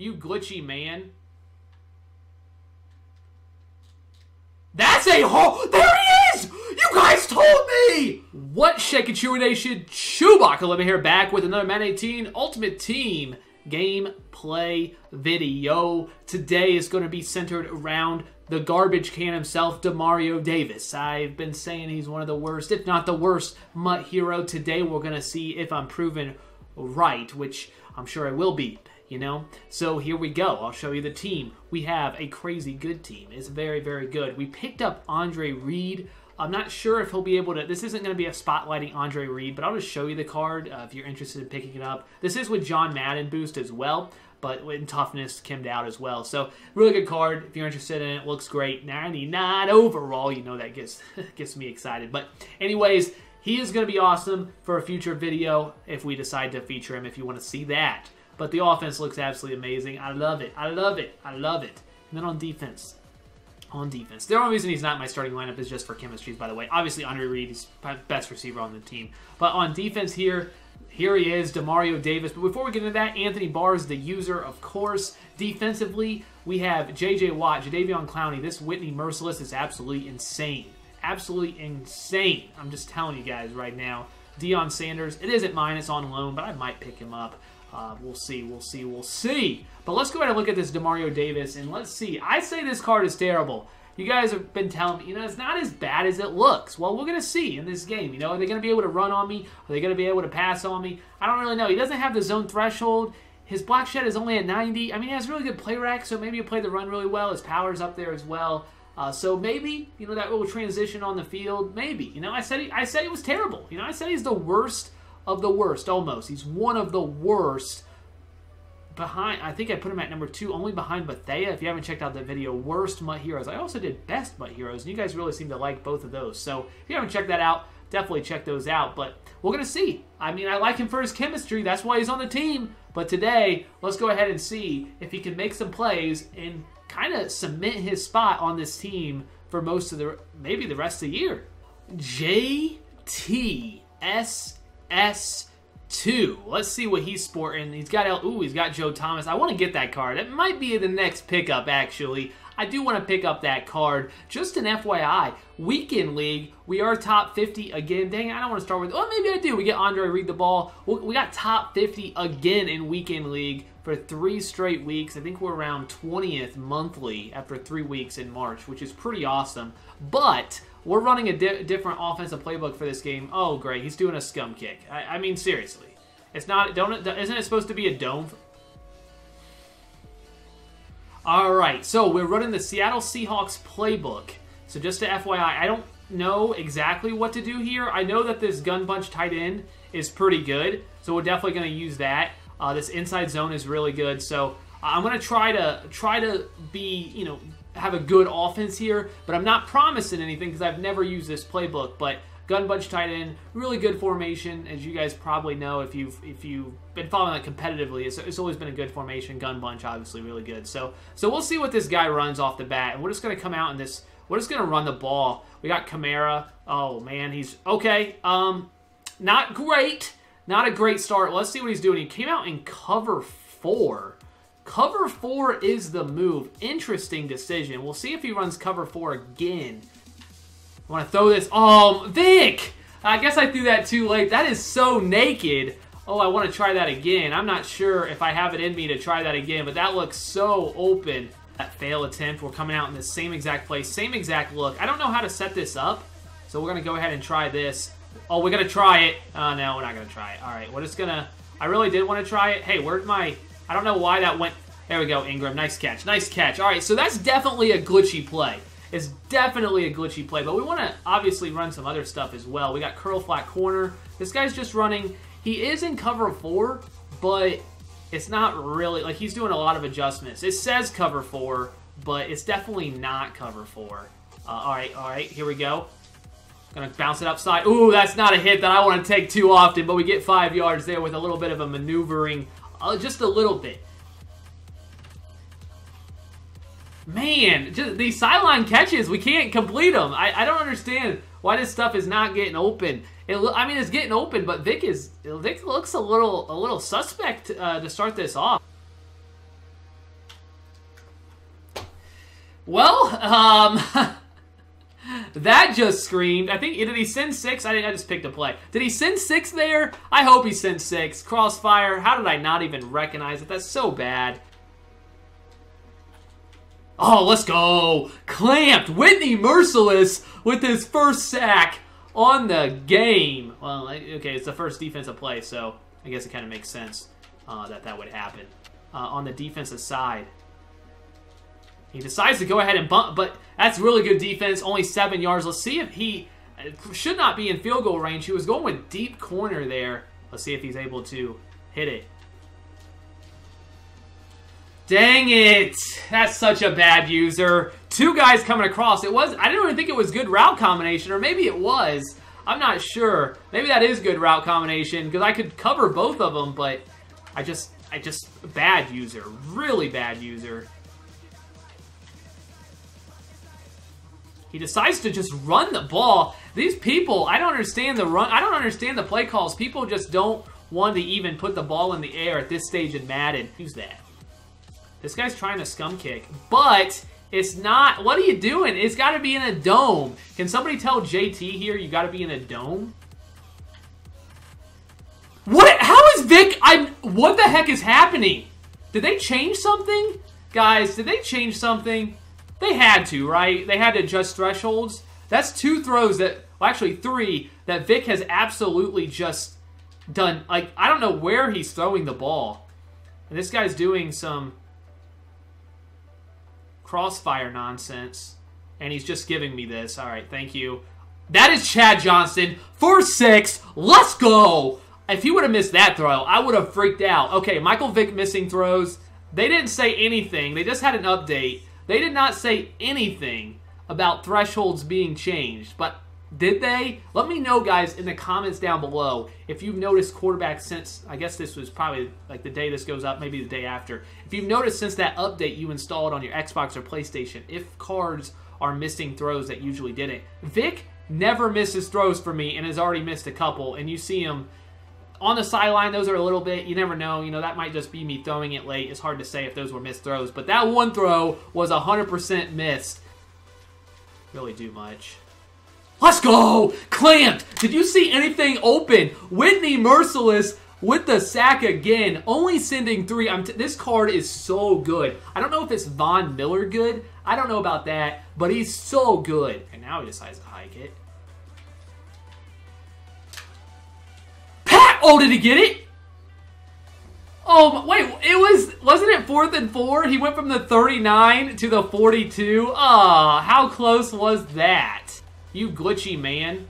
You glitchy man. That's a hole. There he is. You guys told me. What Shake Chewy Nation? Chewbacca Lemma here back with another Madden 18 Ultimate Team gameplay video. Today is going to be centered around the garbage can himself, Demario Davis. I've been saying he's one of the worst, if not the worst, MUT hero. Today we're going to see if I'm proven right, which I'm sure I will be you know? So here we go. I'll show you the team. We have a crazy good team. It's very, very good. We picked up Andre Reed. I'm not sure if he'll be able to. This isn't going to be a spotlighting Andre Reed, but I'll just show you the card uh, if you're interested in picking it up. This is with John Madden boost as well, but in toughness, Kim out as well. So really good card if you're interested in it. Looks great. 99 overall. You know that gets gets me excited. But anyways, he is going to be awesome for a future video if we decide to feature him. If you want to see that. But the offense looks absolutely amazing. I love it. I love it. I love it. And then on defense. On defense. The only reason he's not in my starting lineup is just for chemistries, by the way. Obviously, Andre Reed is best receiver on the team. But on defense here, here he is, Demario Davis. But before we get into that, Anthony Barr is the user, of course. Defensively, we have J.J. Watt, Jadeveon Clowney. This Whitney Mercilus is absolutely insane. Absolutely insane. I'm just telling you guys right now. Deion Sanders, it isn't mine, it's on loan, but I might pick him up. Uh, we'll see, we'll see, we'll see. But let's go ahead and look at this Demario Davis, and let's see. I say this card is terrible. You guys have been telling me, you know, it's not as bad as it looks. Well, we're going to see in this game. You know, are they going to be able to run on me? Are they going to be able to pass on me? I don't really know. He doesn't have the zone threshold. His block shed is only at 90. I mean, he has really good play rec, so maybe he'll play the run really well. His power's up there as well. Uh, so maybe you know that little transition on the field. Maybe you know I said he, I said he was terrible. You know I said he's the worst of the worst almost. He's one of the worst behind, I think I put him at number two, only behind Bethea. If you haven't checked out the video, Worst MUT Heroes. I also did Best MUT Heroes, and you guys really seem to like both of those. So if you haven't checked that out, definitely check those out. But we're going to see. I mean, I like him for his chemistry. That's why he's on the team. But today, let's go ahead and see if he can make some plays and kind of cement his spot on this team for most of the, maybe the rest of the year. JTS S two. Let's see what he's sporting. He's got ooh, he's got Joe Thomas. I want to get that card. It might be the next pickup actually. I do want to pick up that card. Just an FYI, weekend league, we are top 50 again. Dang, I don't want to start with. Oh, maybe I do. We get Andre Reed the ball. We got top 50 again in weekend league for three straight weeks. I think we're around 20th monthly after three weeks in March, which is pretty awesome. But we're running a di different offensive playbook for this game. Oh, great. He's doing a scum kick. I, I mean, seriously. It's not, don't, isn't it supposed to be a dome? All right, so we're running the Seattle Seahawks playbook. So just to FYI, I don't know exactly what to do here. I know that this gun bunch tight end is pretty good, so we're definitely going to use that. Uh, this inside zone is really good, so I'm going to try to try to be, you know, have a good offense here, but I'm not promising anything because I've never used this playbook. But gun bunch tight end, really good formation, as you guys probably know if you've if you've been following it competitively. It's, it's always been a good formation. Gun bunch, obviously, really good. So so we'll see what this guy runs off the bat, and we're just to come out in this. We're just to run the ball. We got Kamara. Oh man, he's okay. Um, not great. Not a great start. Let's see what he's doing. He came out in cover four. Cover four is the move. Interesting decision. We'll see if he runs cover four again. I want to throw this. Oh, Vick! I guess I threw that too late. That is so naked. Oh, I want to try that again. I'm not sure if I have it in me to try that again, but that looks so open. That fail attempt. We're coming out in the same exact place, same exact look. I don't know how to set this up, so we're going to go ahead and try this. Oh, we're going to try it. Oh, no, we're not going to try it. All right, we're just going to... I really did want to try it. Hey, where's my... I don't know why that went... There we go, Ingram. Nice catch. Nice catch. All right, so that's definitely a glitchy play. It's definitely a glitchy play, but we want to obviously run some other stuff as well. We got curl flat corner. This guy's just running. He is in cover four, but it's not really, like he's doing a lot of adjustments. It says cover four, but it's definitely not cover four. Uh, all right, all right, here we go. Gonna bounce it upside. Ooh, that's not a hit that I want to take too often, but we get five yards there with a little bit of a maneuvering, uh, just a little bit. Man, just these sideline catches, we can't complete them. I, I don't understand why this stuff is not getting open. It, I mean, it's getting open, but Vick is Vick looks a little a little suspect uh, to start this off. Well, um, that just screamed. I think, did he send six? I, I just picked a play. Did he send six there? I hope he sent six. Crossfire. How did I not even recognize it? That's so bad. Oh, let's go. Clamped. Whitney Mercilus with his first sack on the game. Well, okay, it's the first defensive play, so I guess it kind of makes sense uh, that that would happen. Uh, on the defensive side, he decides to go ahead and bump, but that's really good defense. Only seven yards. Let's see if he uh, should not be in field goal range. He was going with deep corner there. Let's see if he's able to hit it. Dang it! That's such a bad user. Two guys coming across. It was I didn't even think it was good route combination, or maybe it was. I'm not sure. Maybe that is good route combination because I could cover both of them, but I just I just bad user, really bad user. He decides to just run the ball. These people, I don't understand the run. I don't understand the play calls. People just don't want to even put the ball in the air at this stage in Madden. Who's that? This guy's trying to scum kick, but it's not. What are you doing? It's got to be in a dome. Can somebody tell JT here you got to be in a dome? What? How is Vick? I. What the heck is happening? Did they change something, guys? Did they change something? They had to, right? They had to adjust thresholds. That's two throws that, well, actually three that Vick has absolutely just done. Like I don't know where he's throwing the ball, and this guy's doing some crossfire nonsense. And he's just giving me this. All right, thank you. That is Chad Johnson for six. Let's go. If he would have missed that throw, I would have freaked out. Okay, Michael Vick missing throws. They didn't say anything. They just had an update. They did not say anything about thresholds being changed. But did they? Let me know, guys, in the comments down below if you've noticed quarterbacks since, I guess this was probably like the day this goes up, maybe the day after. If you've noticed since that update you installed on your Xbox or PlayStation, if cards are missing throws that usually didn't. Vick never misses throws for me and has already missed a couple, and you see him on the sideline, those are a little bit, you never know. You know, that might just be me throwing it late. It's hard to say if those were missed throws. But that one throw was 100% missed. Really do much. Let's go! Clamped! Did you see anything open? Whitney Mercilus with the sack again. Only sending three. this card is so good. I don't know if it's Von Miller good. I don't know about that. But he's so good. And now he decides to hike it. Oh, did he get it? Oh, wait, it was, wasn't it fourth and four? He went from the 39 to the 42. Ah, oh, how close was that? You glitchy man.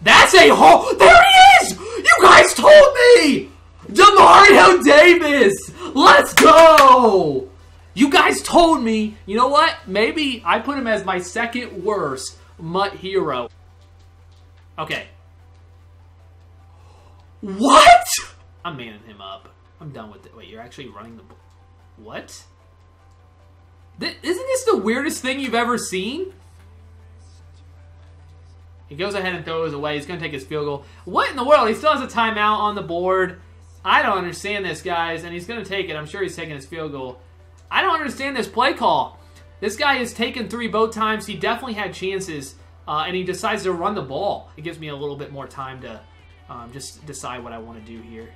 That's a hole! There he is! You guys told me! Demario Davis! Let's go! You guys told me, you know what? Maybe I put him as my second worst MUT hero. Okay. What? I'm manning him up. I'm done with it. Wait, you're actually running the... What? Th isn't this the weirdest thing you've ever seen? He goes ahead and throws away. He's going to take his field goal. What in the world? He still has a timeout on the board. I don't understand this, guys. And he's going to take it. I'm sure he's taking his field goal. I don't understand this play call. This guy has taken three both times. He definitely had chances. Uh, and he decides to run the ball. It gives me a little bit more time to um, just decide what I want to do here.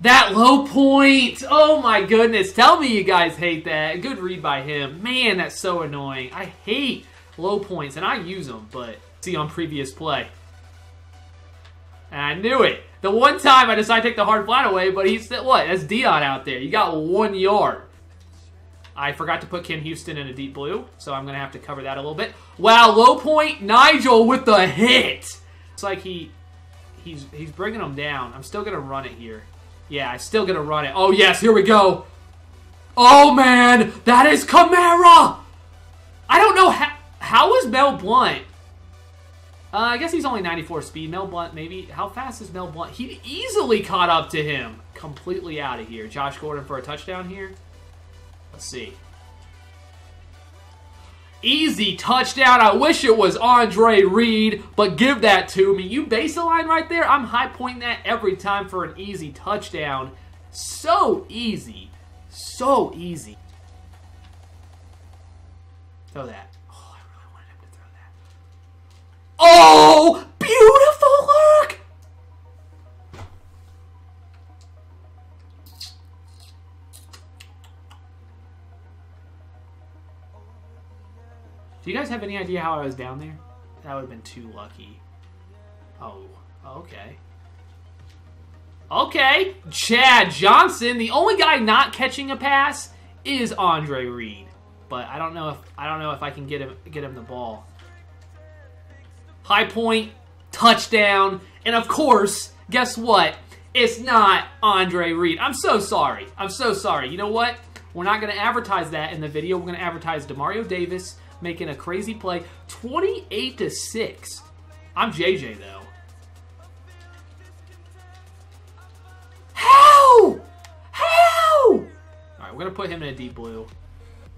That low point! Oh my goodness. Tell me you guys hate that. Good read by him. Man, that's so annoying. I hate low points, and I use them, but see on previous play. I knew it. The one time I decided to take the hard flat away, but he said, what? That's Deion out there. You got one yard. I forgot to put Ken Houston in a deep blue, so I'm going to have to cover that a little bit. Wow, low point, Nigel with the hit. It's like he, he's, he's bringing him down. I'm still going to run it here. Yeah, I'm still going to run it. Oh, yes, here we go. Oh, man, that is Kamara. I don't know how, how is Mel Blount? Uh, I guess he's only 94 speed. Mel Blount, maybe. How fast is Mel Blount? He easily caught up to him. Completely out of here. Josh Gordon for a touchdown here. Let's see. Easy touchdown. I wish it was Andre Reed, but give that to me. You base the line right there. I'm high pointing that every time for an easy touchdown. So easy. So easy. Throw that. Oh, I really wanted him to throw that. Oh, beautiful look! Do you guys have any idea how I was down there? That would have been too lucky. Oh, okay. Okay, Chad Johnson. The only guy not catching a pass is Andre Reed, but I don't know if I don't know if I can get him get him the ball. High point, touchdown, and of course, guess what? It's not Andre Reed. I'm so sorry. I'm so sorry. You know what? We're not going to advertise that in the video. We're going to advertise Demario Davis making a crazy play, 28 to six. I'm JJ though. How? How? All right, we're to put him in a deep blue.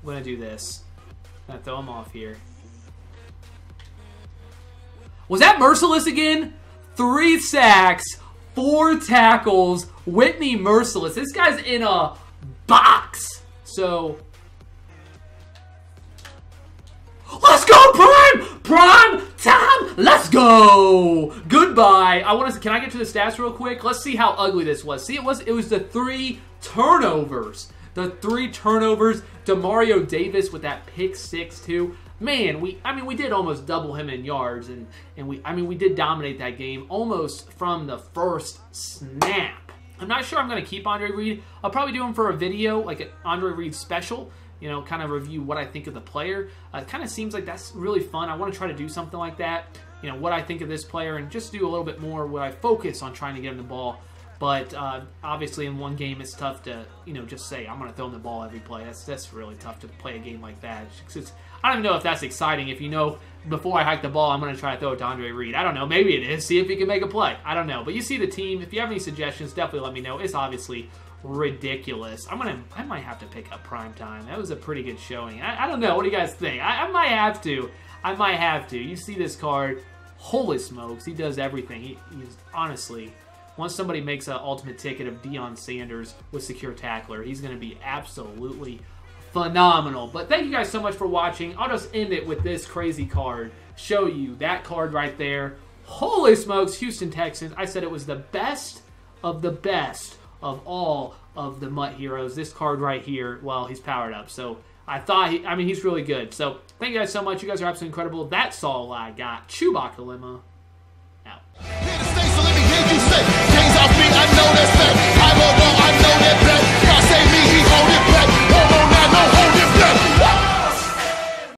We're to do this. I'm to throw him off here. Was that Mercilus again? Three sacks, four tackles. Whitney Mercilus. This guy's in a box. So, go, Prime! Prime time! Let's go! Goodbye. I want to. Can I get to the stats real quick? Let's see how ugly this was. See, it was. It was the three turnovers. The three turnovers, Demario Davis with that pick six too. Man, we I mean we did almost double him in yards and and we I mean we did dominate that game almost from the first snap. I'm not sure I'm going to keep Andre Reed. I'll probably do him for a video, like an Andre Reed special, you know, kind of review what I think of the player. Uh, it kind of seems like that's really fun. I want to try to do something like that, you know, what I think of this player and just do a little bit more where I focus on trying to get him the ball but uh, obviously, in one game, it's tough to you know just say I'm going to throw him the ball every play. That's that's really tough to play a game like that. It's, I don't even know if that's exciting. If you know before I hike the ball, I'm going to try to throw it to Andre Reed. I don't know. Maybe it is. See if he can make a play. I don't know. But you see the team. If you have any suggestions, definitely let me know. It's obviously ridiculous. I'm gonna. I might have to pick up prime time. That was a pretty good showing. I, I don't know. What do you guys think? I, I might have to. I might have to. You see this card. Holy smokes, he does everything. He, he's honestly once somebody makes an ultimate ticket of Deion Sanders with Secure Tackler, he's going to be absolutely phenomenal. But thank you guys so much for watching. I'll just end it with this crazy card. Show you that card right there. Holy smokes, Houston Texans. I said it was the best of the best of all of the MUT heroes. This card right here, well, he's powered up. So I thought, he, I mean, he's really good. So thank you guys so much. You guys are absolutely incredible. That's all I got. Chewbacca Lemma out.